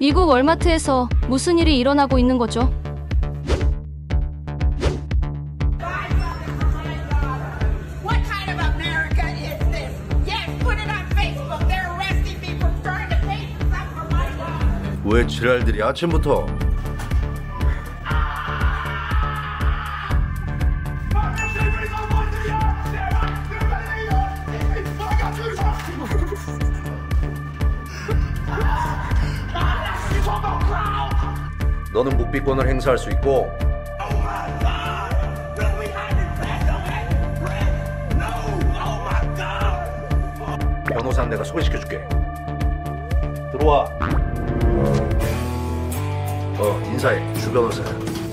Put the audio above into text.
미국 월마트에서 무슨 일이 일어나고 있는 거죠? What kind of America is this? Yes, put it on Facebook. They're arresting me for trying to pay stuff for my dog. 왜 지랄들이 아침부터 너는 묵비권을 행사할 수 있고 변호사는 내가 소개시켜줄게. 들어와. 어 인사해 주 변호사야